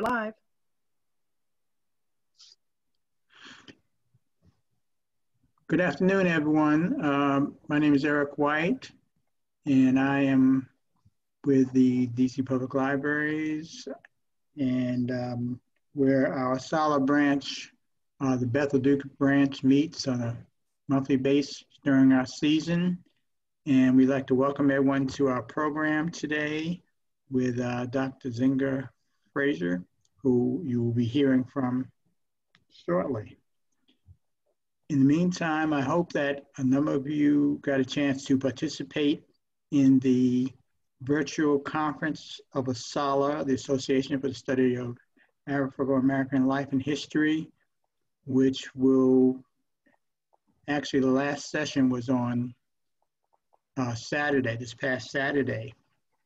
live. Good afternoon, everyone. Um, my name is Eric White, and I am with the DC Public Libraries, and um, where our Sala branch, uh, the Bethel Duke branch, meets on a monthly basis during our season. And we'd like to welcome everyone to our program today with uh, Dr. Zinga Fraser, who you will be hearing from shortly. In the meantime, I hope that a number of you got a chance to participate in the virtual conference of ASALH, the Association for the Study of Afro-American Life and History, which will, actually the last session was on uh, Saturday, this past Saturday.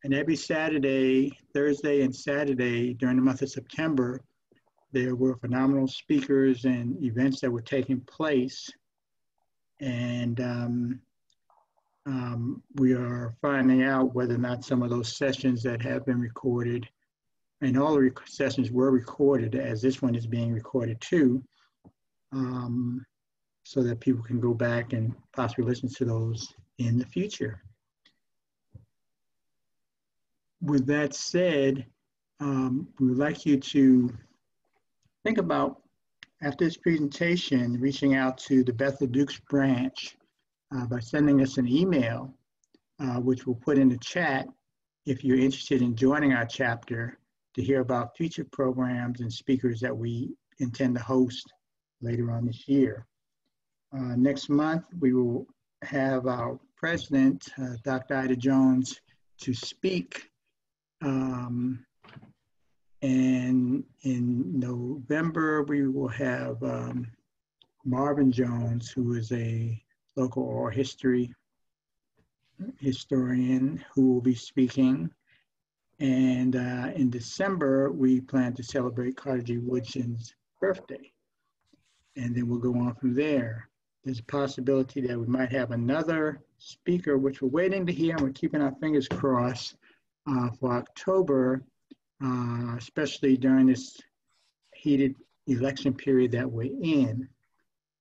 And every Saturday, Thursday, and Saturday during the month of September, there were phenomenal speakers and events that were taking place. And um, um, we are finding out whether or not some of those sessions that have been recorded, and all the sessions were recorded, as this one is being recorded too, um, so that people can go back and possibly listen to those in the future with that said, um, we would like you to think about, after this presentation, reaching out to the Bethel Dukes branch uh, by sending us an email, uh, which we'll put in the chat if you're interested in joining our chapter to hear about future programs and speakers that we intend to host later on this year. Uh, next month, we will have our president, uh, Dr. Ida Jones, to speak um, and in November, we will have um, Marvin Jones, who is a local oral history historian who will be speaking. And uh, in December, we plan to celebrate Carter G. Woodson's birthday. And then we'll go on from there. There's a possibility that we might have another speaker, which we're waiting to hear, and we're keeping our fingers crossed for October, uh, especially during this heated election period that we're in.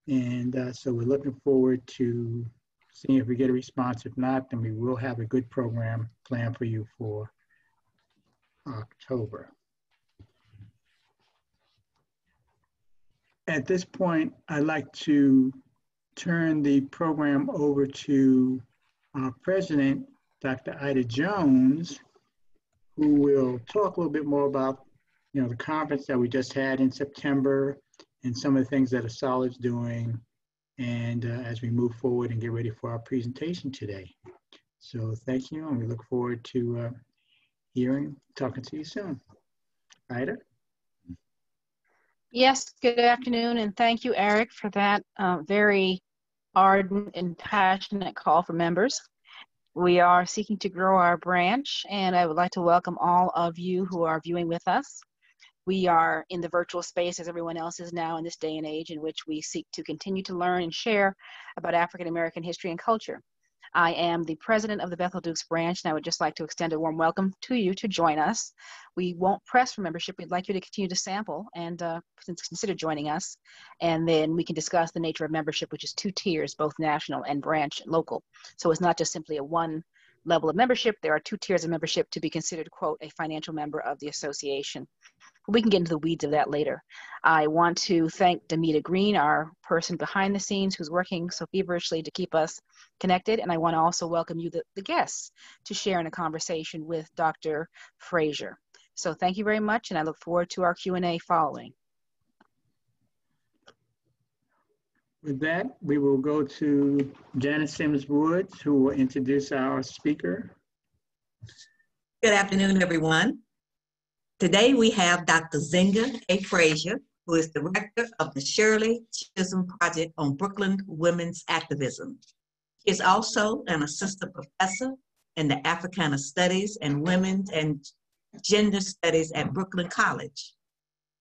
And uh, so we're looking forward to seeing if we get a response. If not, then we will have a good program planned for you for October. At this point, I'd like to turn the program over to our president, Dr. Ida Jones, who will talk a little bit more about, you know, the conference that we just had in September and some of the things that ASALH is doing and uh, as we move forward and get ready for our presentation today. So thank you, and we look forward to uh, hearing, talking to you soon. Ida? Yes, good afternoon, and thank you, Eric, for that uh, very ardent and passionate call for members. We are seeking to grow our branch, and I would like to welcome all of you who are viewing with us. We are in the virtual space as everyone else is now in this day and age in which we seek to continue to learn and share about African American history and culture. I am the president of the Bethel Dukes branch, and I would just like to extend a warm welcome to you to join us. We won't press for membership. We'd like you to continue to sample and uh, consider joining us. And then we can discuss the nature of membership, which is two tiers, both national and branch local. So it's not just simply a one level of membership. There are two tiers of membership to be considered, quote, a financial member of the association we can get into the weeds of that later. I want to thank Demita Green, our person behind the scenes who's working so feverishly to keep us connected. And I want to also welcome you, the, the guests, to share in a conversation with Dr. Fraser. So thank you very much, and I look forward to our Q&A following. With that, we will go to Janice Sims Woods, who will introduce our speaker. Good afternoon, everyone. Today we have Dr. Zinga A. Fraser, who is director of the Shirley Chisholm Project on Brooklyn Women's Activism. She is also an assistant professor in the Africana Studies and Women's and Gender Studies at Brooklyn College.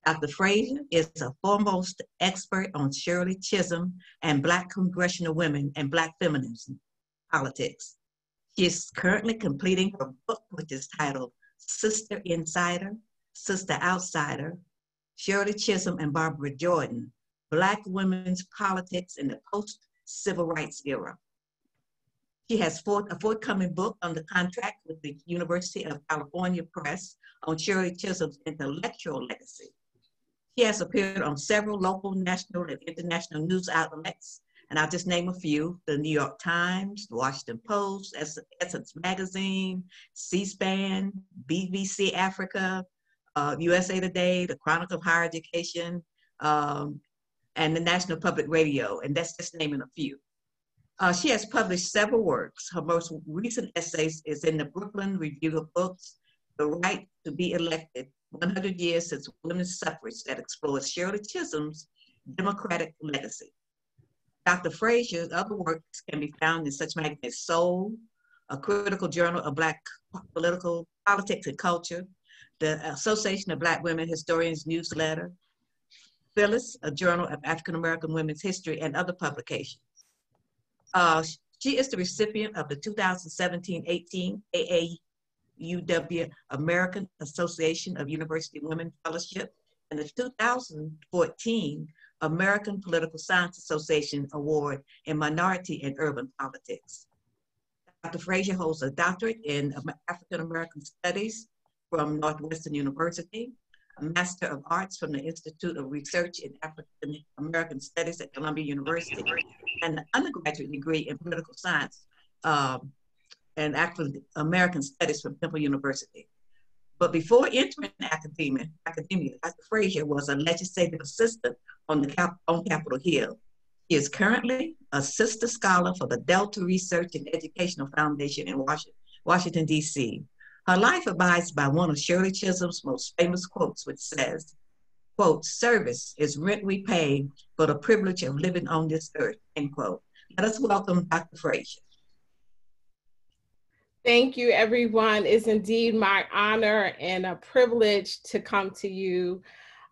Dr. Fraser is a foremost expert on Shirley Chisholm and Black congressional women and Black feminism politics. She is currently completing her book, which is titled Sister Insider Sister Outsider, Shirley Chisholm and Barbara Jordan, Black Women's Politics in the Post-Civil Rights Era. She has a forthcoming book under contract with the University of California Press on Shirley Chisholm's intellectual legacy. She has appeared on several local, national, and international news outlets, and I'll just name a few, the New York Times, the Washington Post, Essence Magazine, C-SPAN, BBC Africa, uh, USA Today, the Chronicle of Higher Education, um, and the National Public Radio, and that's just naming a few. Uh, she has published several works. Her most recent essays is in the Brooklyn Review of Books, The Right to be Elected, 100 Years Since Women's Suffrage that explores Shirley Chisholm's democratic legacy. Dr. Fraser's other works can be found in such magazines as Soul, a critical journal of Black political politics and culture, the Association of Black Women Historians newsletter, Phyllis, a journal of African American women's history, and other publications. Uh, she is the recipient of the 2017-18 AAUW American Association of University Women Fellowship and the 2014 American Political Science Association Award in Minority and Urban Politics. Dr. Fraser holds a doctorate in African American Studies from Northwestern University, a Master of Arts from the Institute of Research in African American Studies at Columbia University, and an undergraduate degree in political science um, and African American Studies from Temple University. But before entering academia, academia, Dr. Fraser was a legislative assistant on the Cap on Capitol Hill. He is currently a sister scholar for the Delta Research and Educational Foundation in Washington, Washington D.C. Her life abides by one of Shirley Chisholm's most famous quotes, which says, quote, service is rent we pay for the privilege of living on this earth, end quote. Let us welcome Dr. Fraser. Thank you, everyone. It's indeed my honor and a privilege to come to you.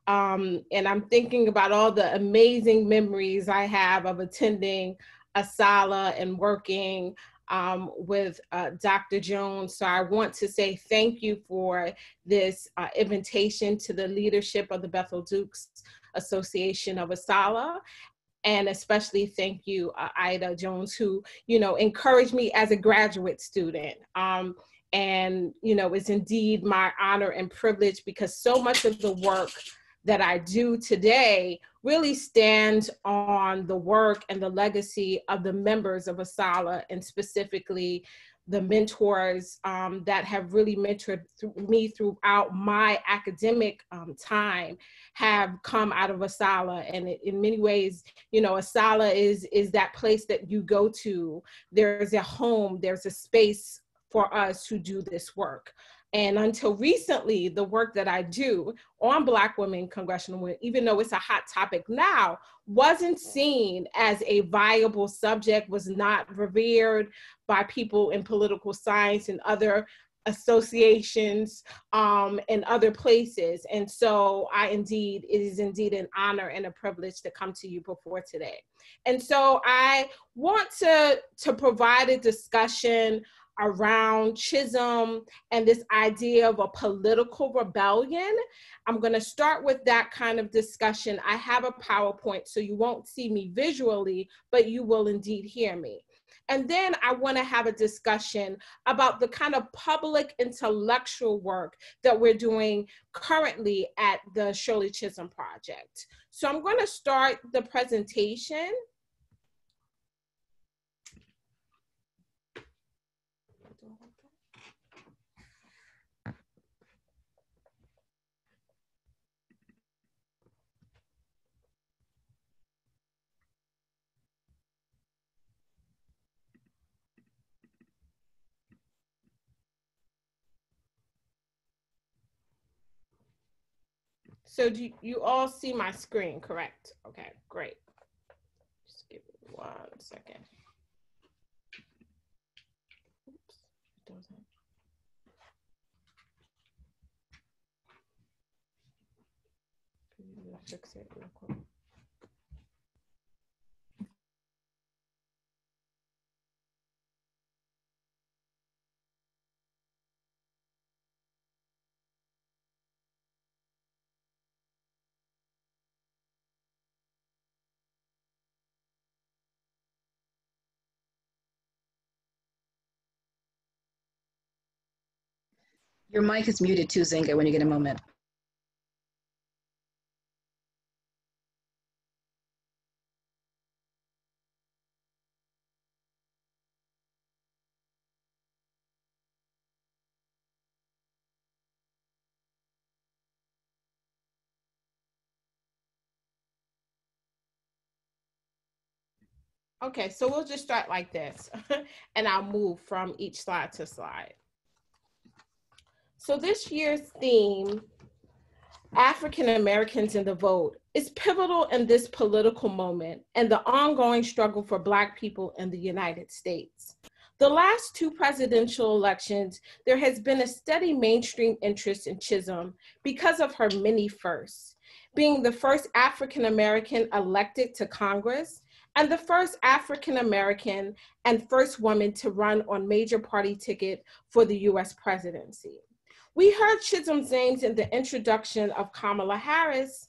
Um, and I'm thinking about all the amazing memories I have of attending ASALH and working um, with uh, Dr. Jones. So I want to say thank you for this uh, invitation to the leadership of the Bethel Dukes Association of ASALH and especially thank you, uh, Ida Jones, who you know encouraged me as a graduate student. Um, and you know, it's indeed my honor and privilege because so much of the work that I do today really stands on the work and the legacy of the members of ASALH and specifically the mentors um, that have really mentored th me throughout my academic um, time have come out of ASALH. And it, in many ways, you know, ASALH is, is that place that you go to. There's a home, there's a space for us to do this work. And until recently, the work that I do on Black women congressional women, even though it's a hot topic now, wasn't seen as a viable subject, was not revered by people in political science and other associations um, and other places. And so I indeed, it is indeed an honor and a privilege to come to you before today. And so I want to, to provide a discussion around Chisholm and this idea of a political rebellion. I'm going to start with that kind of discussion. I have a PowerPoint, so you won't see me visually, but you will indeed hear me. And then I want to have a discussion about the kind of public intellectual work that we're doing currently at the Shirley Chisholm Project. So I'm going to start the presentation. So do you, all see my screen, correct? Okay, great. Just give me one second. Oops, doesn't. Fix it real quick. Your mic is muted too, Zinga, when you get a moment. Okay, so we'll just start like this and I'll move from each slide to slide. So this year's theme, African Americans in the vote, is pivotal in this political moment and the ongoing struggle for Black people in the United States. The last two presidential elections, there has been a steady mainstream interest in Chisholm because of her many firsts, being the first African American elected to Congress, and the first African American and first woman to run on major party ticket for the US presidency. We heard Chisholm's names in the introduction of Kamala Harris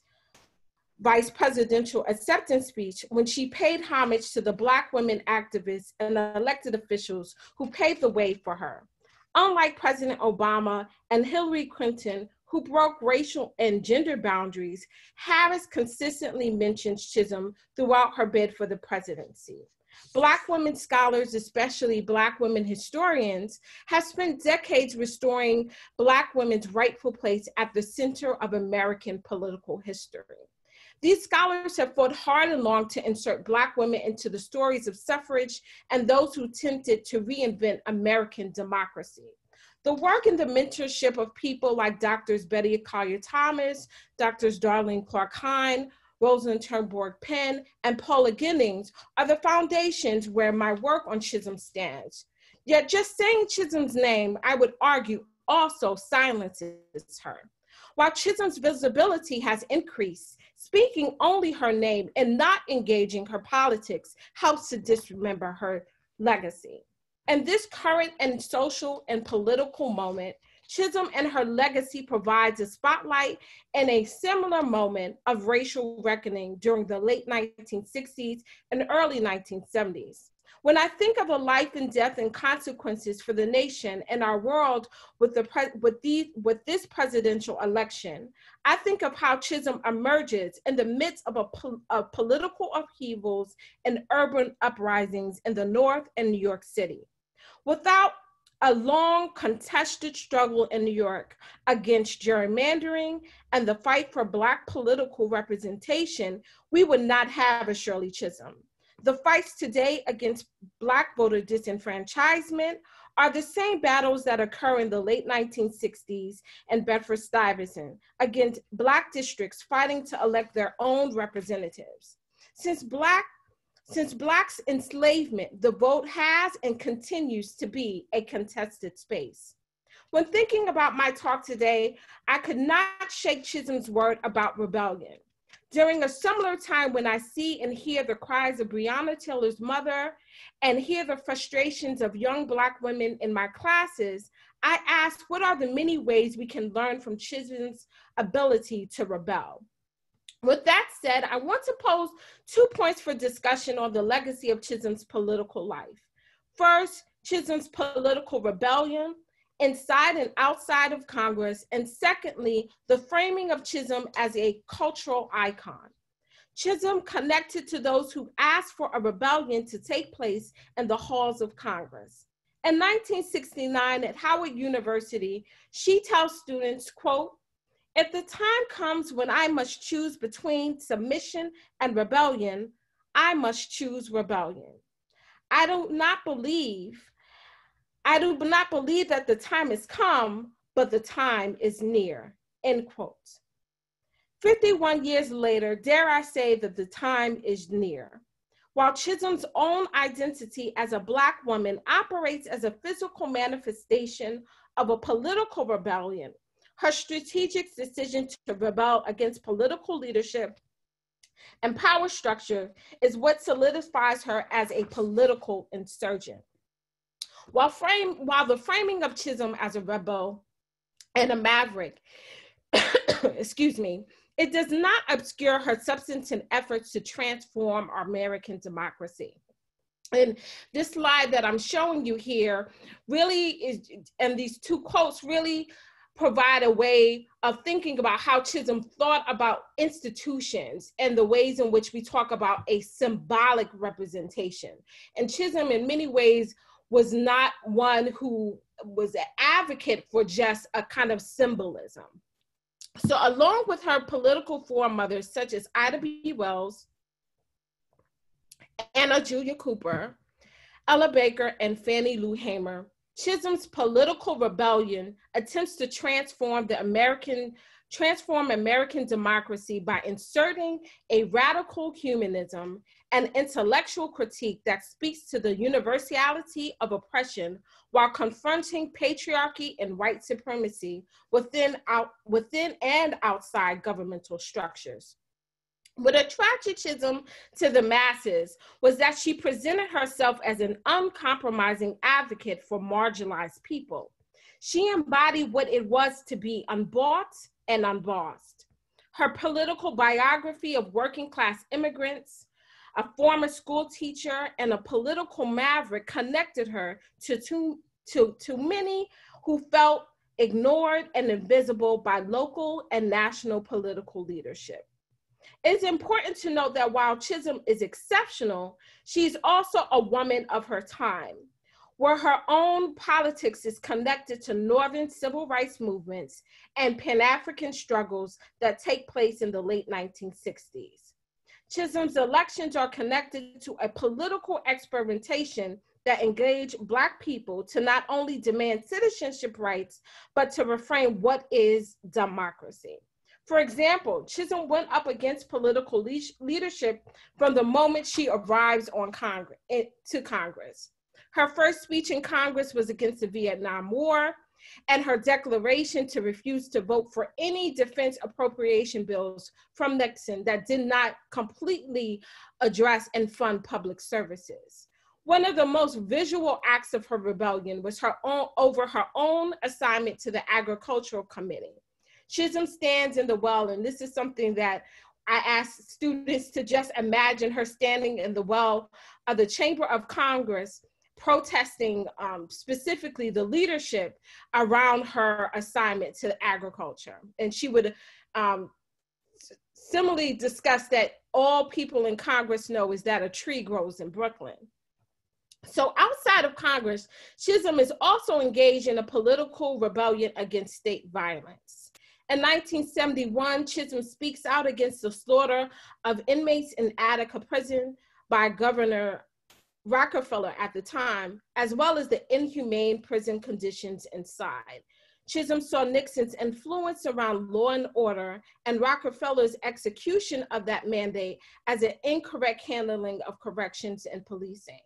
vice presidential acceptance speech when she paid homage to the Black women activists and elected officials who paved the way for her. Unlike President Obama and Hillary Clinton, who broke racial and gender boundaries, Harris consistently mentions Chisholm throughout her bid for the presidency. Black women scholars, especially Black women historians, have spent decades restoring Black women's rightful place at the center of American political history. These scholars have fought hard and long to insert Black women into the stories of suffrage and those who attempted to reinvent American democracy. The work and the mentorship of people like Doctors Bettye Collier-Thomas, Doctors Darlene Clark Hine, Rosalyn Terborg-Penn, and Paula Giddings are the foundations where my work on Chisholm stands. Yet just saying Chisholm's name, I would argue, also silences her. While Chisholm's visibility has increased, speaking only her name and not engaging her politics helps to disremember her legacy. In this current and social and political moment, Chisholm and her legacy provides a spotlight in a similar moment of racial reckoning during the late 1960s and early 1970s. When I think of the life and death and consequences for the nation and our world with, the with, these, with this presidential election, I think of how Chisholm emerges in the midst of, a po of political upheavals and urban uprisings in the North and New York City. Without a long contested struggle in New York against gerrymandering and the fight for Black political representation, we would not have a Shirley Chisholm. The fights today against Black voter disenfranchisement are the same battles that occur in the late 1960s in Bedford Stuyvesant against Black districts fighting to elect their own representatives. Since Black since Blacks' enslavement, the vote has and continues to be a contested space. When thinking about my talk today, I could not shake Chisholm's word about rebellion. During a similar time when I see and hear the cries of Breonna Taylor's mother and hear the frustrations of young Black women in my classes, I ask what are the many ways we can learn from Chisholm's ability to rebel? With that said, I want to pose two points for discussion on the legacy of Chisholm's political life. First, Chisholm's political rebellion inside and outside of Congress, and secondly, the framing of Chisholm as a cultural icon. Chisholm connected to those who asked for a rebellion to take place in the halls of Congress. In 1969 at Howard University, she tells students, quote, if the time comes when I must choose between submission and rebellion, I must choose rebellion. I do not believe, I do not believe that the time has come, but the time is near, end quote. 51 years later, dare I say that the time is near. While Chisholm's own identity as a Black woman operates as a physical manifestation of a political rebellion, her strategic decision to rebel against political leadership and power structure is what solidifies her as a political insurgent. While, frame, while the framing of Chisholm as a rebel and a maverick, excuse me, it does not obscure her substantive efforts to transform our American democracy. And this slide that I'm showing you here really is, and these two quotes really provide a way of thinking about how Chisholm thought about institutions and the ways in which we talk about a symbolic representation. And Chisholm, in many ways, was not one who was an advocate for just a kind of symbolism. So, along with her political foremothers, such as Ida B. Wells, Anna Julia Cooper, Ella Baker, and Fannie Lou Hamer, Chisholm's political rebellion attempts to transform the American transform American democracy by inserting a radical humanism and intellectual critique that speaks to the universality of oppression while confronting patriarchy and white supremacy within, out, within and outside governmental structures. What attracted Chisholm to the masses was that she presented herself as an uncompromising advocate for marginalized people. She embodied what it was to be unbought and unbossed. Her political biography of working class immigrants, a former school teacher, and a political maverick connected her to, to, to, to many who felt ignored and invisible by local and national political leadership. It's important to note that while Chisholm is exceptional, she's also a woman of her time, where her own politics is connected to Northern civil rights movements and Pan African struggles that take place in the late 1960s. Chisholm's elections are connected to a political experimentation that engage Black people to not only demand citizenship rights, but to reframe what is democracy. For example, Chisholm went up against political le- leadership from the moment she arrives on Congress to Congress. Her first speech in Congress was against the Vietnam War, and her declaration to refuse to vote for any defense appropriation bills from Nixon that did not completely address and fund public services. One of the most visual acts of her rebellion was her own over her own assignment to the Agricultural Committee. Chisholm stands in the well, and this is something that I ask students to just imagine her standing in the well of the Chamber of Congress protesting um, specifically the leadership around her assignment to agriculture. And she would um, similarly discuss that all people in Congress know is that a tree grows in Brooklyn. So outside of Congress, Chisholm is also engaged in a political rebellion against state violence. In 1971, Chisholm speaks out against the slaughter of inmates in Attica prison by Governor Rockefeller at the time, as well as the inhumane prison conditions inside. Chisholm saw Nixon's influence around law and order and Rockefeller's execution of that mandate as an incorrect handling of corrections and policing.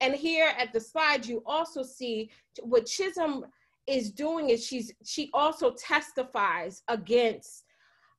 And here at the slide, you also see what Chisholm is doing is she's she also testifies against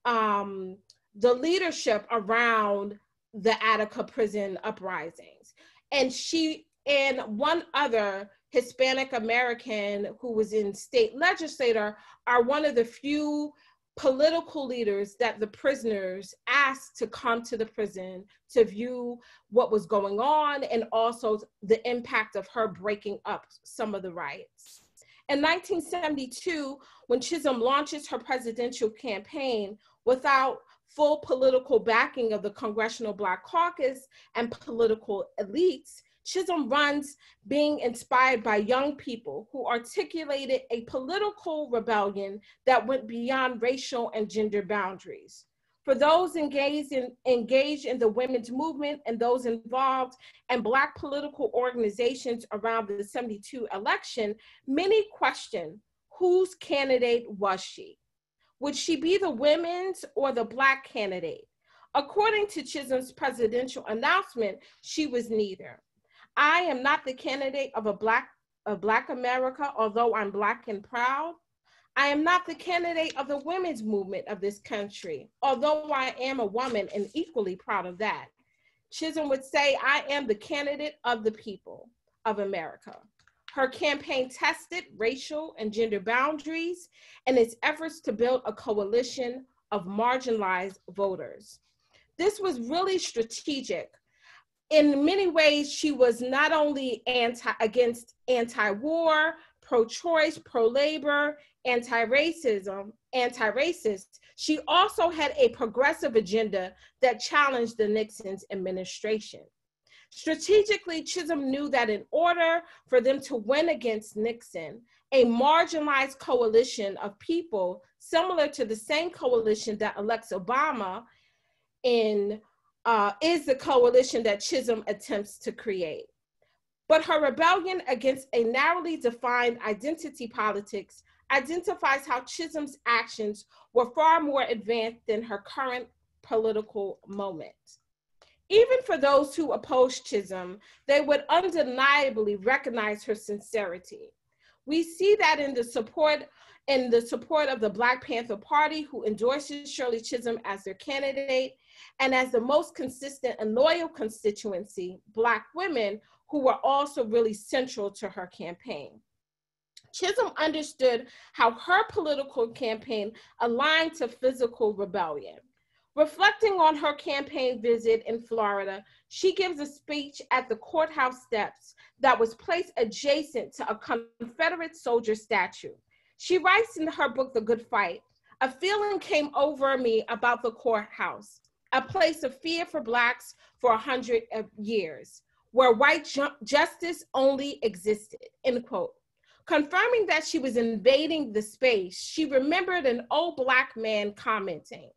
um, the leadership around the Attica prison uprisings. And she and one other Hispanic American who was in state legislator are one of the few political leaders that the prisoners asked to come to the prison to view what was going on and also the impact of her breaking up some of the riots. In 1972, when Chisholm launches her presidential campaign without full political backing of the Congressional Black Caucus and political elites, Chisholm runs being inspired by young people who articulated a political rebellion that went beyond racial and gender boundaries. For those engaged in, engaged in the women's movement and those involved in Black political organizations around the 72 election, many question whose candidate was she? Would she be the women's or the Black candidate? According to Chisholm's presidential announcement, she was neither. I am not the candidate of a Black, a Black America, although I'm Black and proud. I am not the candidate of the women's movement of this country, although I am a woman and equally proud of that. Chisholm would say, I am the candidate of the people of America. Her campaign tested racial and gender boundaries and its efforts to build a coalition of marginalized voters. This was really strategic. In many ways, she was not only anti against anti-war, pro-choice, pro-labor, anti-racism, anti-racist, she also had a progressive agenda that challenged the Nixon's administration. Strategically, Chisholm knew that in order for them to win against Nixon, a marginalized coalition of people similar to the same coalition that elects Obama in uh, is the coalition that Chisholm attempts to create. But her rebellion against a narrowly defined identity politics identifies how Chisholm's actions were far more advanced than her current political moment. Even for those who opposed Chisholm, they would undeniably recognize her sincerity. We see that in the support in the support of the Black Panther Party, who endorses Shirley Chisholm as their candidate, and as the most consistent and loyal constituency, Black women, who were also really central to her campaign. Chisholm understood how her political campaign aligned to physical rebellion. Reflecting on her campaign visit in Florida, she gives a speech at the courthouse steps that was placed adjacent to a Confederate soldier statue. She writes in her book, The Good Fight, a feeling came over me about the courthouse, a place of fear for Blacks for a hundred years, where white ju justice only existed, end quote. Confirming that she was invading the space, she remembered an old Black man commenting,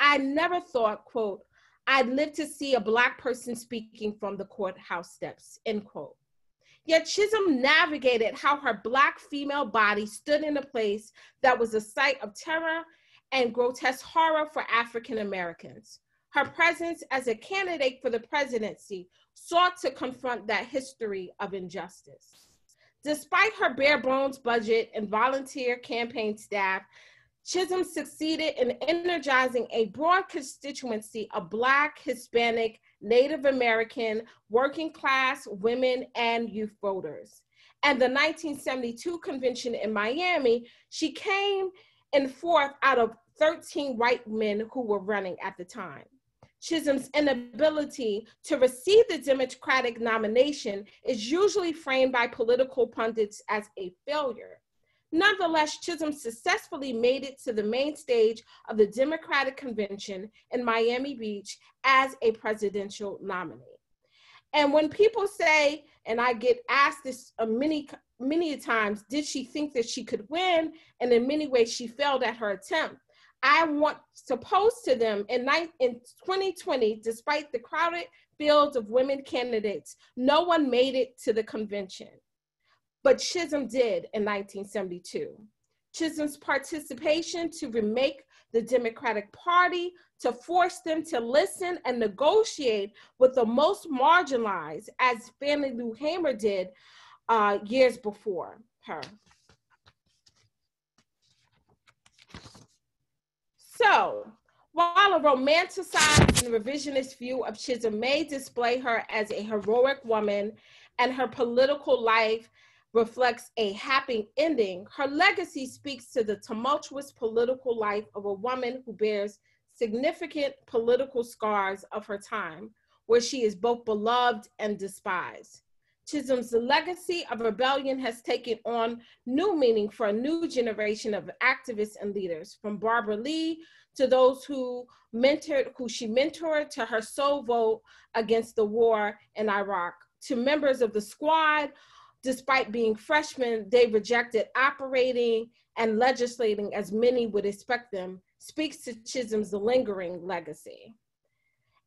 I never thought, quote, I'd live to see a Black person speaking from the courthouse steps, end quote. Yet Chisholm navigated how her Black female body stood in a place that was a site of terror and grotesque horror for African Americans. Her presence as a candidate for the presidency sought to confront that history of injustice. Despite her bare bones budget and volunteer campaign staff, Chisholm succeeded in energizing a broad constituency of Black, Hispanic, Native American, working class, women, and youth voters. And the 1972 convention in Miami, she came in fourth out of 13 white men who were running at the time. Chisholm's inability to receive the Democratic nomination is usually framed by political pundits as a failure. Nonetheless, Chisholm successfully made it to the main stage of the Democratic convention in Miami Beach as a presidential nominee. And when people say, and I get asked this many, many times, did she think that she could win? And in many ways, she failed at her attempt. I want to pose to them in, in 2020, despite the crowded fields of women candidates, no one made it to the convention. But Chisholm did in 1972. Chisholm's participation to remake the Democratic Party, to force them to listen and negotiate with the most marginalized, as Fannie Lou Hamer did uh, years before her. So, while a romanticized and revisionist view of Chisholm may display her as a heroic woman and her political life reflects a happy ending, her legacy speaks to the tumultuous political life of a woman who bears significant political scars of her time, where she is both beloved and despised. Chisholm's legacy of rebellion has taken on new meaning for a new generation of activists and leaders, from Barbara Lee to those who mentored, who she mentored to her sole vote against the war in Iraq, to members of the squad. Despite being freshmen, they rejected operating and legislating as many would expect them, speaks to Chisholm's lingering legacy.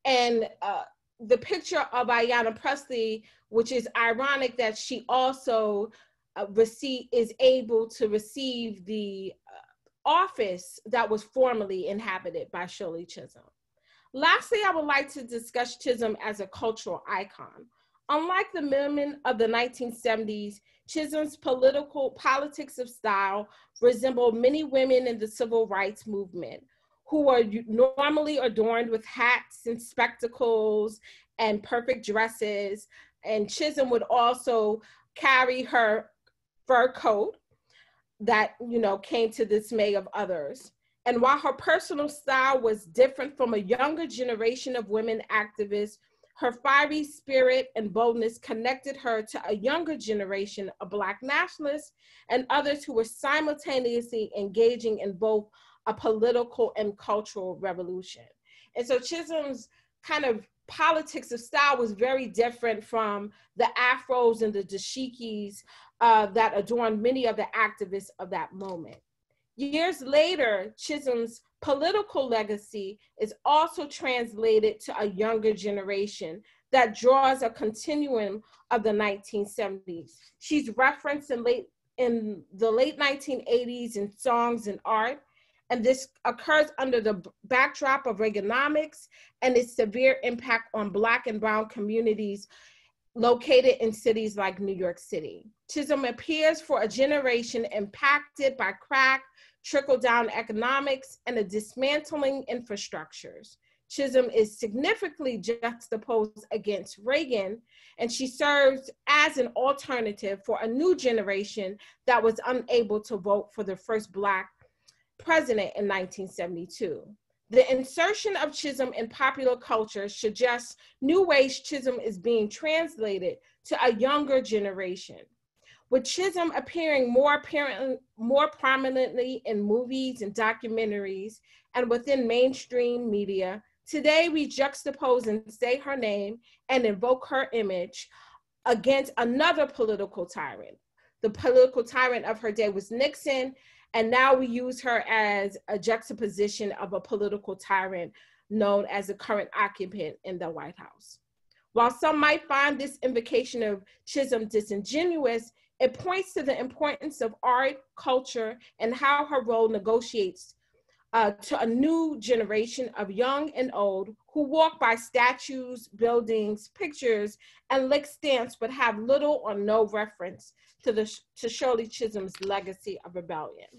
And uh, the picture of Ayanna Pressley, which is ironic that she also uh, receive, is able to receive the uh, office that was formerly inhabited by Shirley Chisholm. Lastly, I would like to discuss Chisholm as a cultural icon. Unlike the women of the 1970s, Chisholm's political politics of style resembled many women in the civil rights movement who are normally adorned with hats and spectacles and perfect dresses. And Chisholm would also carry her fur coat that, you know, came to dismay of others. And while her personal style was different from a younger generation of women activists, Her fiery spirit and boldness connected her to a younger generation of Black nationalists and others who were simultaneously engaging in both a political and cultural revolution. And so Chisholm's kind of politics of style was very different from the afros and the dashikis uh, that adorned many of the activists of that moment. Years later, Chisholm's political legacy is also translated to a younger generation that draws a continuum of the 1970s. She's referenced in late in the late 1980s in songs and art, and this occurs under the backdrop of Reaganomics and its severe impact on Black and Brown communities located in cities like New York City. Chisholm appears for a generation impacted by crack, trickle down economics, and the dismantling infrastructures. Chisholm is significantly juxtaposed against Reagan, and she serves as an alternative for a new generation that was unable to vote for the first Black president in 1972. The insertion of Chisholm in popular culture suggests new ways Chisholm is being translated to a younger generation. With Chisholm appearing more, more prominently in movies and documentaries and within mainstream media, today we juxtapose and say her name and invoke her image against another political tyrant. The political tyrant of her day was Nixon, and now we use her as a juxtaposition of a political tyrant known as the current occupant in the White House. While some might find this invocation of Chisholm disingenuous, it points to the importance of art, culture, and how her role negotiates uh, to a new generation of young and old who walk by statues, buildings, pictures, and lick stamps, but have little or no reference to, the, to Shirley Chisholm's legacy of rebellion.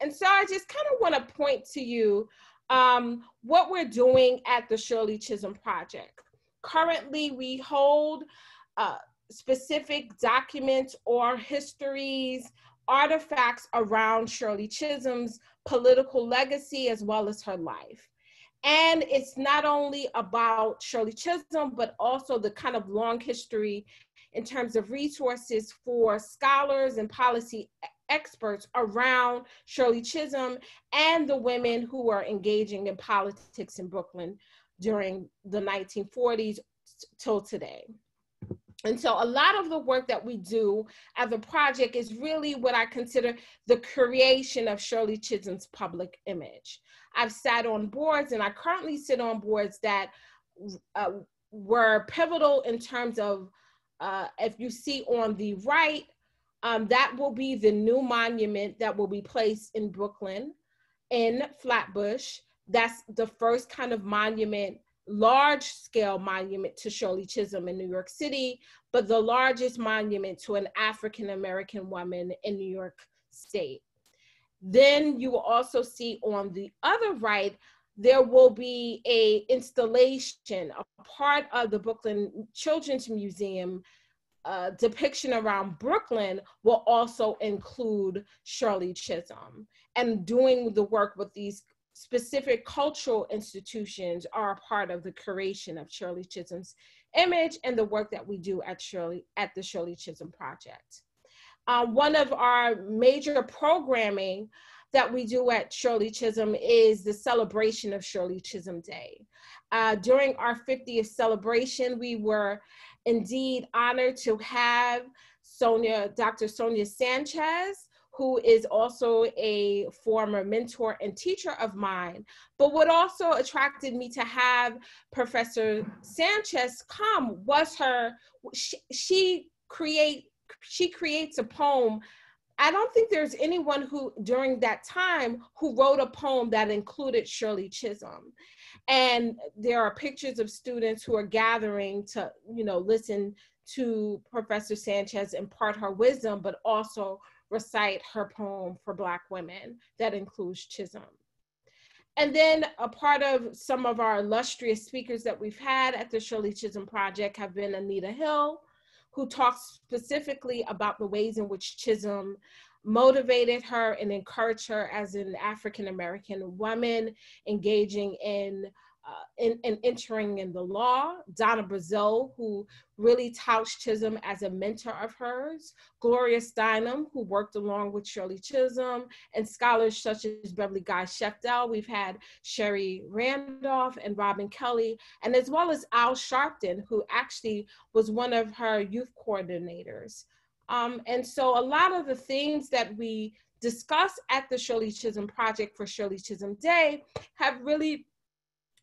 And so I just kind of want to point to you um, what we're doing at the Shirley Chisholm Project. Currently, we hold uh, specific documents or histories, artifacts around Shirley Chisholm's political legacy as well as her life. And it's not only about Shirley Chisholm, but also the kind of long history in terms of resources for scholars and policy experts around Shirley Chisholm and the women who were engaging in politics in Brooklyn during the 1940s till today. And so a lot of the work that we do as a project is really what I consider the creation of Shirley Chisholm's public image. I've sat on boards and I currently sit on boards that uh, were pivotal in terms of uh, if you see on the right, um, that will be the new monument that will be placed in Brooklyn in Flatbush. That's the first kind of monument, large scale monument to Shirley Chisholm in New York City, but the largest monument to an African American woman in New York State. Then you will also see on the other right, there will be a installation, a part of the Brooklyn Children's Museum uh, depiction around Brooklyn will also include Shirley Chisholm. And doing the work with these specific cultural institutions are a part of the creation of Shirley Chisholm's image and the work that we do at Shirley at the Shirley Chisholm Project. Um, one of our major programming that we do at Shirley Chisholm is the celebration of Shirley Chisholm Day. Uh, during our 50th celebration, we were indeed honored to have Sonia, Dr. Sonia Sanchez, who is also a former mentor and teacher of mine. But what also attracted me to have Professor Sanchez come was her, she, she create she creates a poem I don't think there's anyone who during that time who wrote a poem that included Shirley Chisholm. And there are pictures of students who are gathering to, you know, listen to Professor Sanchez impart her wisdom, but also recite her poem for Black women that includes Chisholm. And then a part of some of our illustrious speakers that we've had at the Shirley Chisholm Project have been Anita Hill, who talks specifically about the ways in which Chisholm motivated her and encouraged her as an African American woman engaging in in, in, entering in the law, Donna Brazile, who really touts Chisholm as a mentor of hers, Gloria Steinem, who worked along with Shirley Chisholm, and scholars such as Beverly Guy Sheftall. We've had Sherie Randolph and Robin Kelley, and as well as Al Sharpton, who actually was one of her youth coordinators. Um, and so a lot of the things that we discuss at the Shirley Chisholm Project for Shirley Chisholm Day have really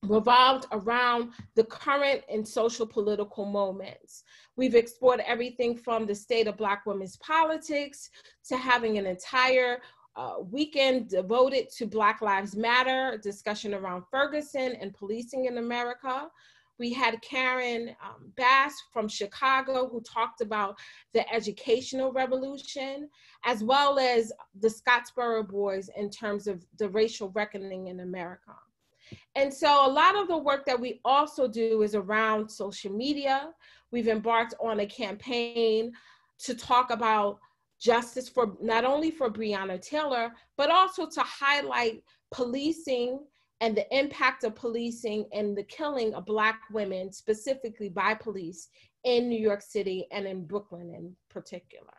revolved around the current and social political moments. We've explored everything from the state of Black women's politics to having an entire uh, weekend devoted to Black Lives Matter, discussion around Ferguson and policing in America. We had Karen um, Bass from Chicago who talked about the educational revolution, as well as the Scottsboro Boys in terms of the racial reckoning in America. And so a lot of the work that we also do is around social media. We've embarked on a campaign to talk about justice for not only for Breonna Taylor, but also to highlight policing and the impact of policing and the killing of Black women, specifically by police in New York City and in Brooklyn in particular.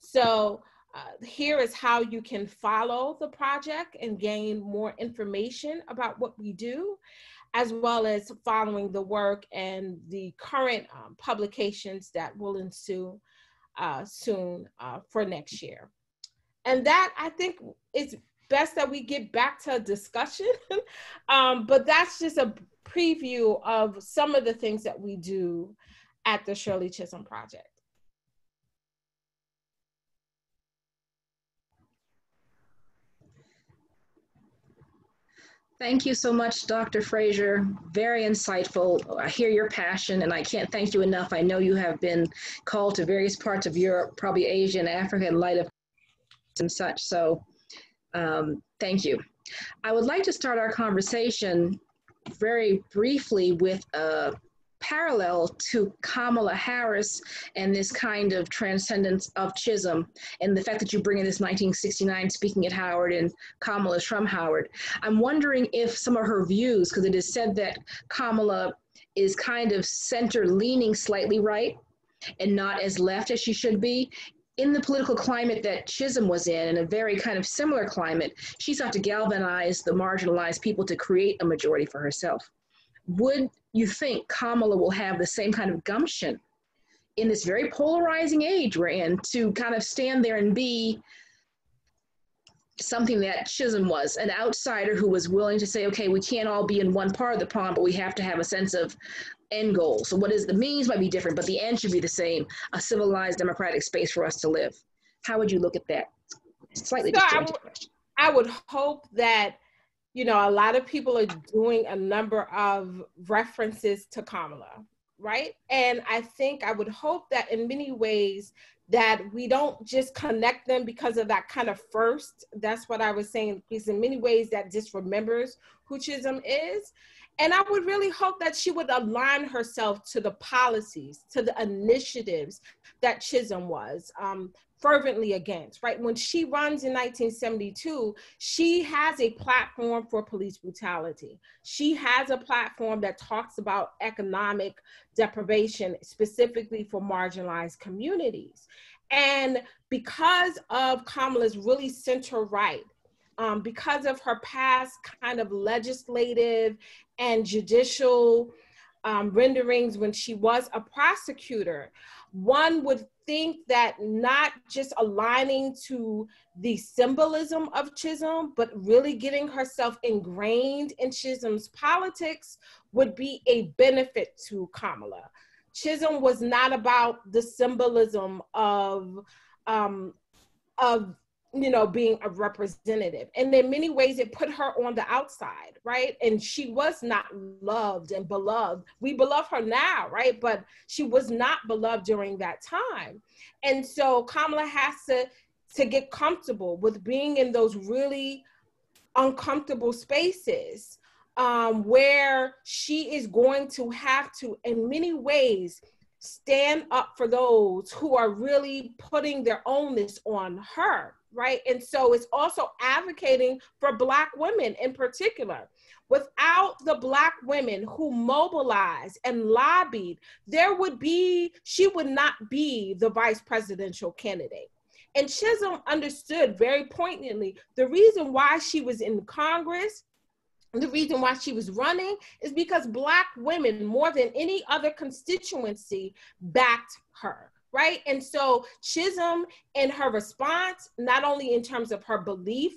So uh, here is how you can follow the project and gain more information about what we do, as well as following the work and the current um, publications that will ensue uh, soon uh, for next year. And that I think is best that we get back to a discussion, um, but that's just a preview of some of the things that we do at the Shirley Chisholm Project. Thank you so much, Dr. Fraser. Very insightful. I hear your passion, and I can't thank you enough. I know you have been called to various parts of Europe, probably Asia and Africa, in light of and such. So, um, thank you. I would like to start our conversation very briefly with a parallel to Kamala Harris and this kind of transcendence of Chisholm and the fact that you bring in this 1969 speaking at Howard and Kamala from Howard. I'm wondering if some of her views, because it is said that Kamala is kind of center leaning slightly right and not as left as she should be. In the political climate that Chisholm was in, in a very kind of similar climate, she sought to galvanize the marginalized people to create a majority for herself. Would you think Kamala will have the same kind of gumption in this very polarizing age we're in to kind of stand there and be something that Chisholm was, an outsider who was willing to say, okay, we can't all be in one part of the pond, but we have to have a sense of end goal. So what is the means might be different, but the end should be the same, a civilized democratic space for us to live. How would you look at that? Slightly so I, w- I would hope that you know, a lot of people are doing a number of references to Kamala, right? And I think I would hope that in many ways that we don't just connect them because of that kind of first. That's what I was saying, because in many ways that just remembers who Chisholm is. And I would really hope that she would align herself to the policies, to the initiatives that Chisholm was. Um, fervently against, right? When she runs in 1972, she has a platform for police brutality. She has a platform that talks about economic deprivation, specifically for marginalized communities. And because of Kamala's really center right, um, because of her past kind of legislative and judicial um, renderings when she was a prosecutor, one would think that not just aligning to the symbolism of Chisholm, but really getting herself ingrained in Chisholm's politics would be a benefit to Kamala. Chisholm was not about the symbolism of um, of you know, being a representative. And in many ways, it put her on the outside, right? And she was not loved and beloved. We beloved her now, right? But she was not beloved during that time. And so Kamala has to to get comfortable with being in those really uncomfortable spaces um, where she is going to have to, in many ways, stand up for those who are really putting their onus on her right? And so it's also advocating for Black women in particular. Without the Black women who mobilized and lobbied, there would be, she would not be the vice presidential candidate. And Chisholm understood very poignantly the reason why she was in Congress, the reason why she was running is because Black women, more than any other constituency, backed her right? And so Chisholm, in her response, not only in terms of her belief,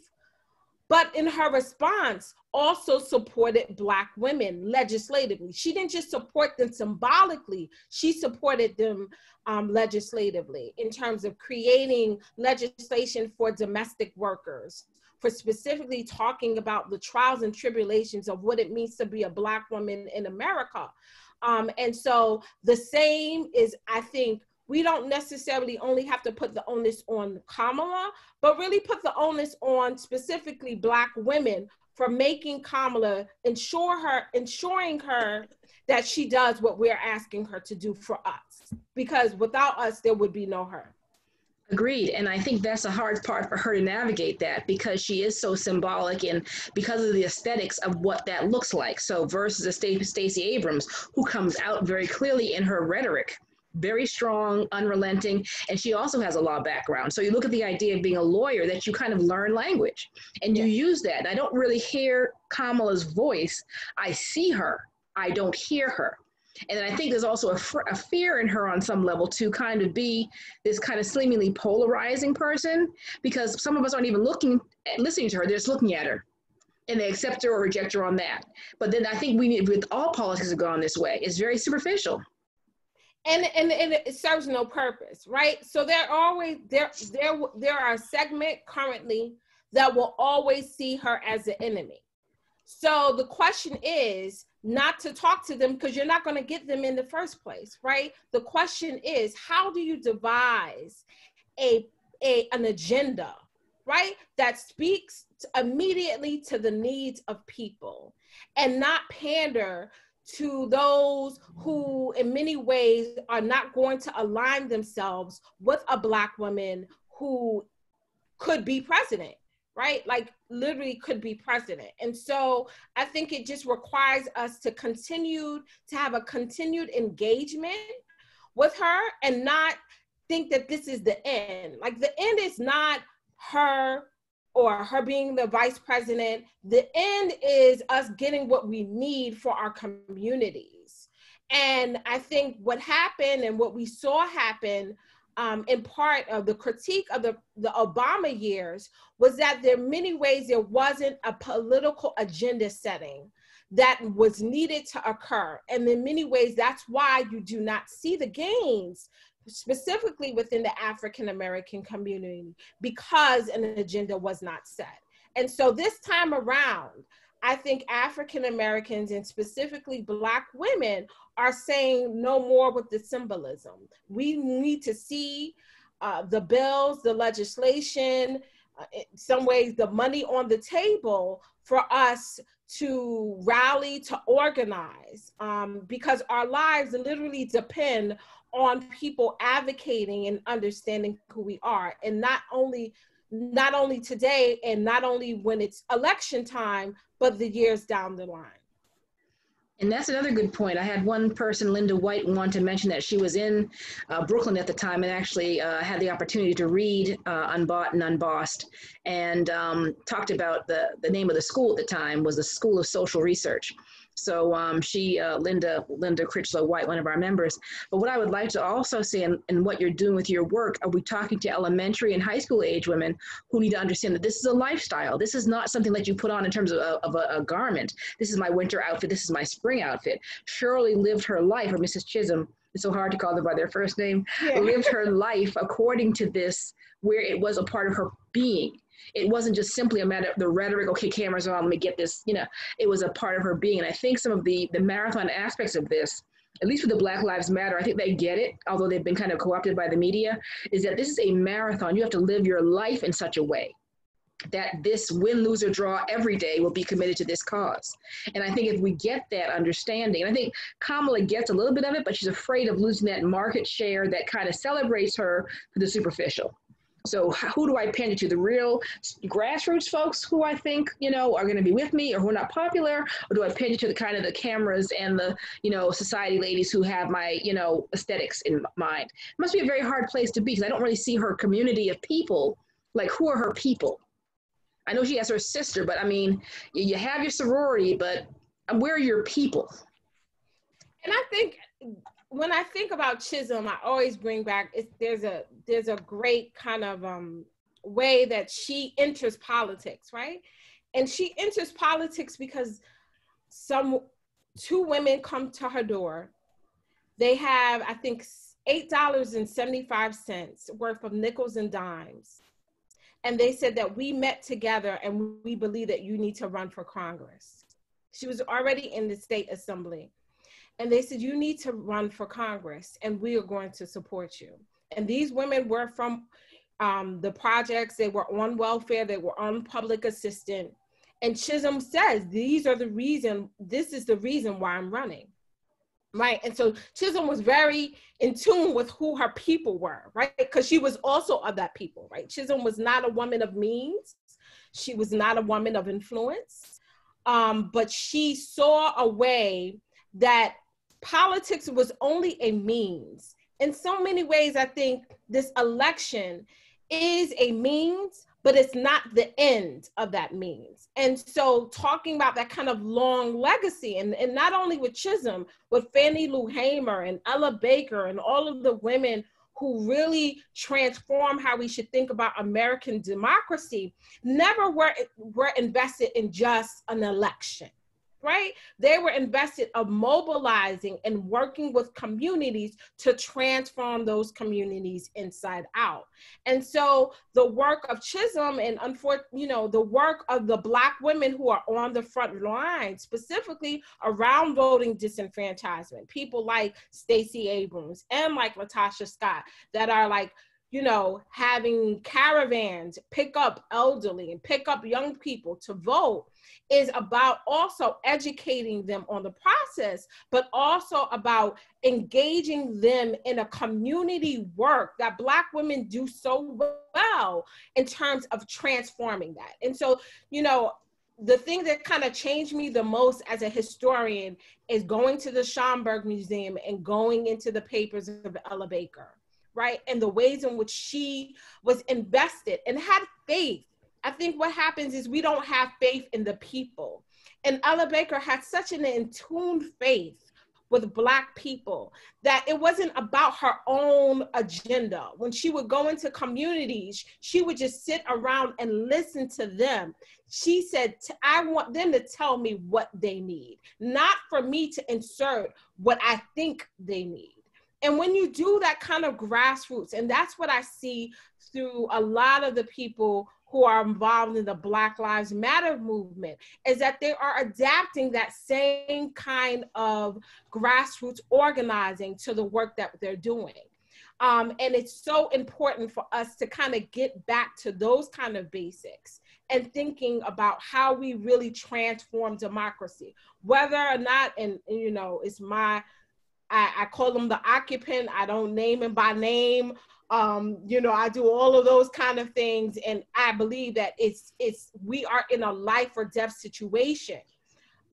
but in her response, also supported Black women legislatively. She didn't just support them symbolically, she supported them um, legislatively in terms of creating legislation for domestic workers, for specifically talking about the trials and tribulations of what it means to be a Black woman in America. Um, and so the same is, I think, we don't necessarily only have to put the onus on Kamala, but really put the onus on specifically Black women for making Kamala ensure her, ensuring her that she does what we're asking her to do for us. Because without us, there would be no her. Agreed. And I think that's a hard part for her to navigate that because she is so symbolic and because of the aesthetics of what that looks like. So versus a Stacey Abrams, who comes out very clearly in her rhetoric very strong, unrelenting, and she also has a law background. So you look at the idea of being a lawyer that you kind of learn language and you use that. I don't really hear Kamala's voice. I see her, I don't hear her. And I think there's also a, fr- a fear in her on some level to kind of be this kind of seemingly polarizing person because some of us aren't even looking, listening to her, they're just looking at her and they accept her or reject her on that. But then I think we need, with all politics have gone this way, it's very superficial and, and and it serves no purpose, right? So there always there there there are a segment currently that will always see her as an enemy. So the question is not to talk to them because you're not going to get them in the first place, right? The question is how do you devise a, a an agenda, right, that speaks immediately to the needs of people and not pander to those who, in many ways, are not going to align themselves with a Black woman who could be president, right? Like, literally could be president. And so I think it just requires us to continue to have a continued engagement with her and not think that this is the end. Like, the end is not her or her being the vice president. The end is us getting what we need for our communities. And I think what happened and what we saw happen um, in part of the critique of the, the Obama years was that there many ways there wasn't a political agenda setting that was needed to occur. And in many ways, that's why you do not see the gains specifically within the African American community, because an agenda was not set. And so this time around, I think African Americans and specifically Black women are saying no more with the symbolism. We need to see uh, the bills, the legislation, uh, in some ways, the money on the table for us to rally, to organize, um, because our lives literally depend on people advocating and understanding who we are and not only not only today and not only when it's election time but the years down the line and that's another good point. I had one person, Linda White, want to mention that she was in uh, Brooklyn at the time and actually uh, had the opportunity to read uh, Unbought and Unbossed and um, talked about the, the name of the school at the time was the School of Social Research. So um, she, uh, Linda, Linda Critchlow White, one of our members. But what I would like to also say, in, in what you're doing with your work, are we talking to elementary and high school age women who need to understand that this is a lifestyle. This is not something that you put on in terms of, a, of a, a garment. This is my winter outfit. This is my spring outfit. Shirley lived her life, or Mrs. Chisholm, it's so hard to call them by their first name, yeah. lived her life according to this, where it was a part of her being. It wasn't just simply a matter of the rhetoric, okay, cameras on, let me get this, you know, it was a part of her being. And I think some of the, the marathon aspects of this, at least for the Black Lives Matter, I think they get it, although they've been kind of co opted by the media, is that this is a marathon. You have to live your life in such a way that this win, lose, or draw every day will be committed to this cause. And I think if we get that understanding, and I think Kamala gets a little bit of it, but she's afraid of losing that market share that kind of celebrates her for the superficial So who do I pander to? The real grassroots folks who I think, you know, are going to be with me or who are not popular? Or do I pander to the kind of the cameras and the, you know, society ladies who have my, you know, aesthetics in mind? It must be a very hard place to be because I don't really see her community of people. Like, who are her people? I know she has her sister, but I mean, you have your sorority, but um, where are your people? And I think when I think about Chisholm, I always bring back there's a there's a great kind of um, way that she enters politics, right? And she enters politics because some two women come to her door. They have, I think, eight dollars and seventy-five cents worth of nickels and dimes, and they said that we met together and we believe that you need to run for Congress. She was already in the state assembly and they said, You need to run for Congress, and we are going to support you. And these women were from um, the projects, they were on welfare, they were on public assistance. And Chisholm says, These are the reason, this is the reason why I'm running. Right. And so Chisholm was very in tune with who her people were, right? Because she was also of that people, right? Chisholm was not a woman of means, she was not a woman of influence. Um, but she saw a way that politics was only a means. In so many ways, I think this election is a means, but it's not the end of that means. And so, talking about that kind of long legacy, and, and not only with Chisholm, with Fannie Lou Hamer and Ella Baker and all of the women who really transform how we should think about American democracy, never were, were invested in just an election right? They were invested of mobilizing and working with communities to transform those communities inside out. And so the work of Chisholm and you know, the work of the black women who are on the front line, specifically around voting disenfranchisement, people like Stacey Abrams and like Latasha Scott that are like you know, having caravans pick up elderly and pick up young people to vote is about also educating them on the process, but also about engaging them in a community work that Black women do so well in terms of transforming that. And so, you know, the thing that kind of changed me the most as a historian is going to the Schomburg Museum and going into the papers of Ella Baker right? And the ways in which she was invested and had faith. I think what happens is we don't have faith in the people. And Ella Baker had such an intuned faith with Black people that it wasn't about her own agenda. When she would go into communities, she would just sit around and listen to them. She said, I want them to tell me what they need, not for me to insert what I think they need. And when you do that kind of grassroots, and that's what I see through a lot of the people who are involved in the Black Lives Matter movement, is that they are adapting that same kind of grassroots organizing to the work that they're doing. Um, and it's so important for us to kind of get back to those kind of basics and thinking about how we really transform democracy, whether or not, and, you know, it's my I, I call them the occupant. I don't name him by name. Um, you know, I do all of those kind of things, and I believe that it's it's we are in a life or death situation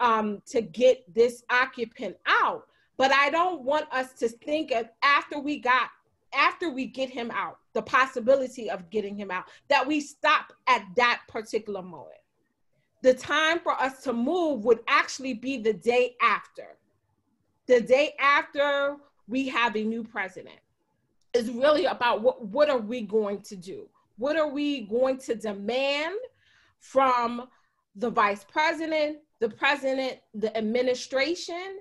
um, to get this occupant out. But I don't want us to think of after we got after we get him out, the possibility of getting him out, that we stop at that particular moment. The time for us to move would actually be the day after the day after we have a new president is really about what, what are we going to do? What are we going to demand from the vice president, the president, the administration,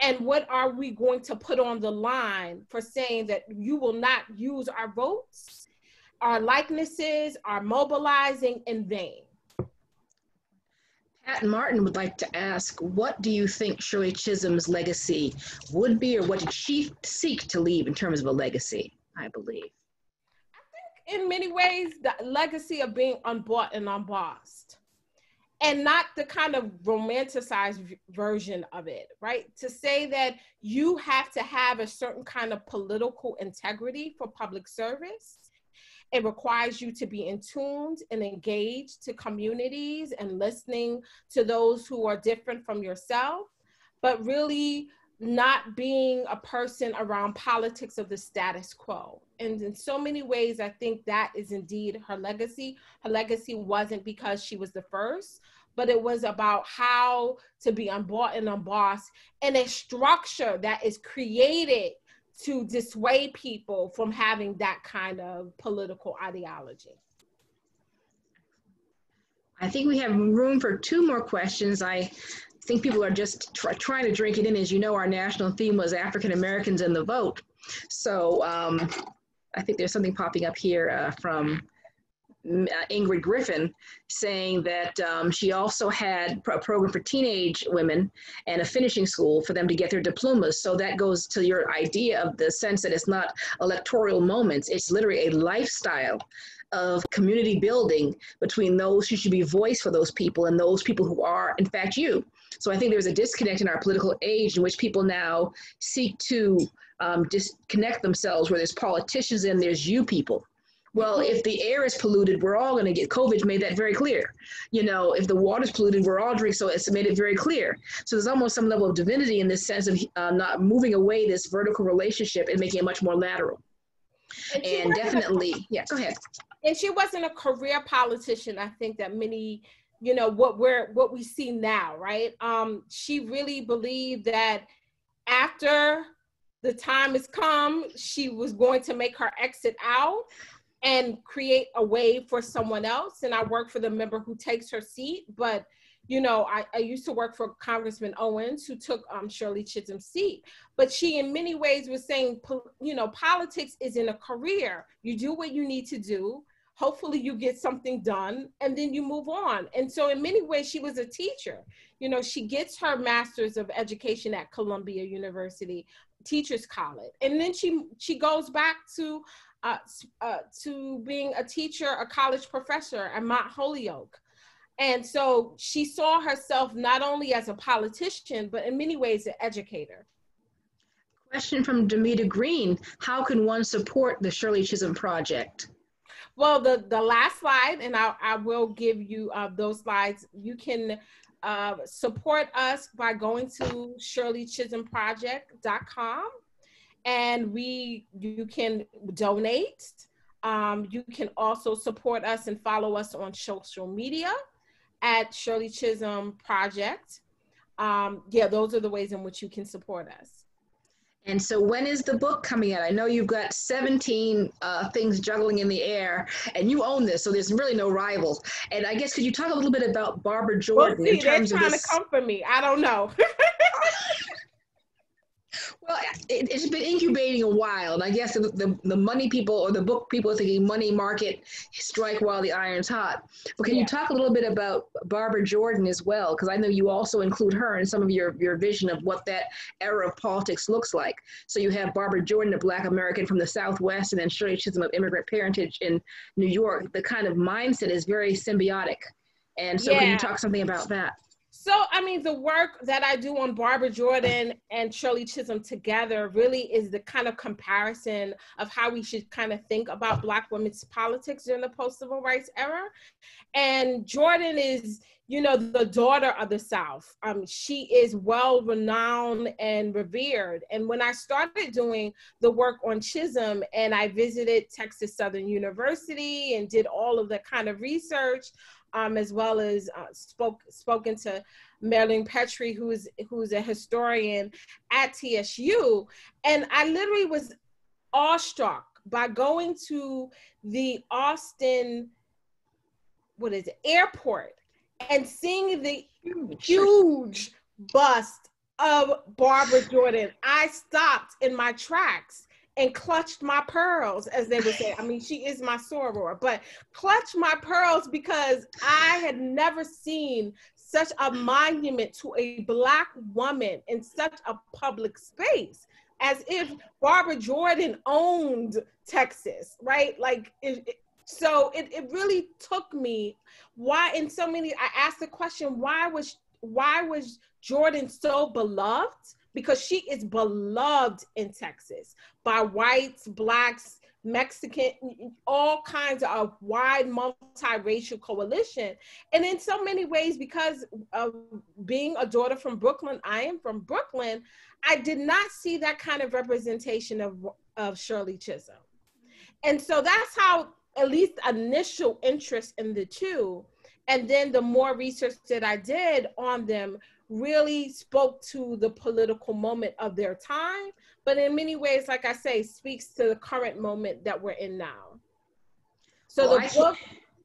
and what are we going to put on the line for saying that you will not use our votes, our likenesses, our mobilizing in vain? Pat Martin would like to ask, what do you think Shirley Chisholm's legacy would be, or what did she seek to leave in terms of a legacy, I believe? I think in many ways, the legacy of being unbought and unbossed. And not the kind of romanticized version of it, right? To say that you have to have a certain kind of political integrity for public service It requires you to be in tuned and engaged to communities and listening to those who are different from yourself, but really not being a person around politics of the status quo. And in so many ways, I think that is indeed her legacy. Her legacy wasn't because she was the first, but it was about how to be unbought and unbossed in a structure that is created to dissuade people from having that kind of political ideology. I think we have room for two more questions. I think people are just try, trying to drink it in. As you know, our national theme was African Americans in the vote. So um, I think there's something popping up here uh, from uh, Ingrid Griffin saying that um, she also had a program for teenage women and a finishing school for them to get their diplomas. So that goes to your idea of the sense that it's not electoral moments, it's literally a lifestyle of community building between those who should be voice for those people and those people who are, in fact, you. So I think there's a disconnect in our political age in which people now seek to um, disconnect themselves, where there's politicians and there's you people. Well, if the air is polluted, we're all going to get COVID. Made that very clear. You know, if the water's polluted, we're all drinking. So it's made it very clear. So there's almost some level of divinity in this sense of uh, not moving away this vertical relationship and making it much more lateral. And, and definitely, yeah. Go ahead. And she wasn't a career politician. I think that many you know what we're what we see now right? Um she really believed that after the time has come she was going to make her exit out and create a way for someone else. And i work for the member who takes her seat but you know i, I used to work for congressman owens who took um, shirley chisholm's seat. But she in many ways was saying you know politics isn't a career. You do what you need to do hopefully you get something done and then you move on. And so in many ways she was a teacher. You know she gets her master's of education at columbia university teachers college. And then she she goes back to uh, uh, to being a teacher a college professor at mount holyoke. And so she saw herself not only as a politician but in many ways an educator. Question from demita green. How can one support the shirley chisholm project well, the, the last slide, and I, I will give you uh, those slides. You can uh, support us by going to shirleychisholmproject.com and we you can donate. Um, you can also support us and follow us on social media at Shirley Chisholm Project. Um, yeah, those are the ways in which you can support us. And so, when is the book coming out? I know you've got 17 uh, things juggling in the air, and you own this, so there's really no rival. And I guess could you talk a little bit about Barbara Jordan well, see, in terms they're trying of this? to come for me. I don't know. Well, it, has been incubating a while, and I guess the, the, the, money people or the book people are thinking money market strike while the iron's hot. But can yeah. you talk a little bit about Barbara Jordan as well? Because I know you also include her in some of your, your vision of what that era of politics looks like. So you have Barbara Jordan, a Black American from the Southwest, and then Shirley Chisholm of immigrant parentage in New York. The kind of mindset is very symbiotic. And so, yeah. can you talk something about that? So, I mean, the work that I do on Barbara Jordan and Shirley Chisholm together really is the kind of comparison of how we should kind of think about Black women's politics during the post civil rights era. And Jordan is, you know, the daughter of the South. Um, she is well renowned and revered. And when I started doing the work on Chisholm and I visited Texas Southern University and did all of the kind of research, um, as well as uh, spoke spoken to Merline Pitre, who's who's a historian at TSU, and I literally was awestruck by going to the Austin, what is it, airport, and seeing the huge bust of Barbara Jordan. I stopped in my tracks and clutched my pearls, as they would say. I mean, she is my soror, but clutched my pearls because I had never seen such a monument to a Black woman in such a public space as if Barbara Jordan owned Texas, right? Like, it, it, so it, it really took me why in so many i asked the question why was why was jordan so beloved because she is beloved in Texas by whites, blacks, Mexican, all kinds of wide multiracial coalition. And in so many ways, because of being a daughter from Brooklyn, I am from Brooklyn, I did not see that kind of representation of, of Shirley Chisholm. And so that's how at least initial interest in the two. And then the more research that I did on them really spoke to the political moment of their time, but in many ways, like I say, speaks to the current moment that we're in now. So well, the book,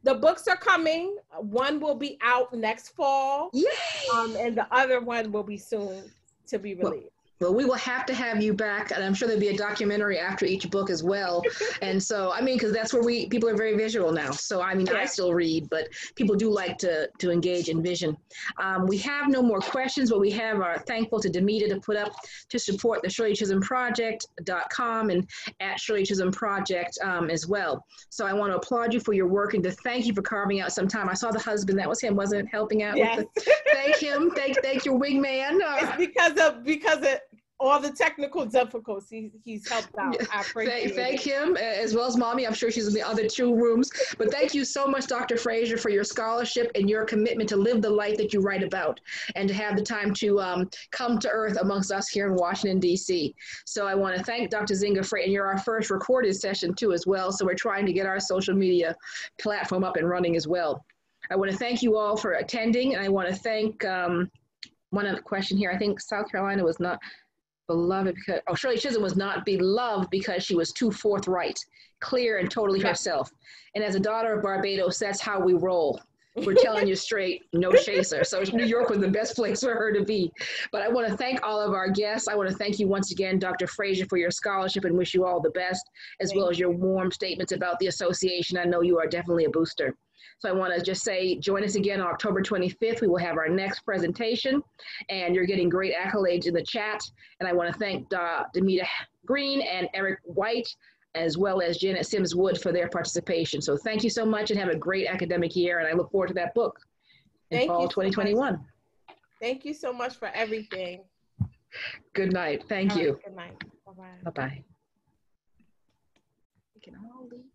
the books are coming. One will be out next fall, Yay! Um, and the other one will be soon to be released. Well, we will have to have you back, and I'm sure there'll be a documentary after each book as well. and so, I mean, because that's where we people are very visual now. So, I mean, yeah. I still read, but people do like to to engage in vision. Um, we have no more questions, but we have our thankful to Demita to put up to support the Shirley Chisholm Project.com and at Shirley Chisholm Project um, as well. So, I want to applaud you for your work and to thank you for carving out some time. I saw the husband that was him, wasn't helping out. Yes. With the, thank him. Thank thank your wingman. Uh, it's because of because it all the technical difficulties he's helped out. I appreciate thank, thank him as well as mommy. I'm sure she's in the other two rooms. But thank you so much, Dr. Fraser, for your scholarship and your commitment to live the life that you write about and to have the time to um, come to earth amongst us here in Washington, D.C. So I want to thank Dr. Zinga for, and you're our first recorded session too as well. So we're trying to get our social media platform up and running as well. I want to thank you all for attending. And I want to thank um, one other question here. I think South Carolina was not beloved because oh Shirley Chisholm was not beloved because she was too forthright, clear, and totally herself. And as a daughter of Barbados, that's how we roll. We're telling you straight, no chaser. So New York was the best place for her to be. But I want to thank all of our guests. I want to thank you once again, Dr. Fraser, for your scholarship and wish you all the best, as thank well as your warm statements about the association. I know you are definitely a booster. So I want to just say, join us again on October 25th. We will have our next presentation, and you're getting great accolades in the chat. And I want to thank uh, Demita Green and Eric White, as well as Janet Sims Wood for their participation. So thank you so much, and have a great academic year. And I look forward to that book in thank fall 2021. So thank you so much for everything. Good night. Thank All you. Right, good night. Bye bye. Bye bye. We can all leave.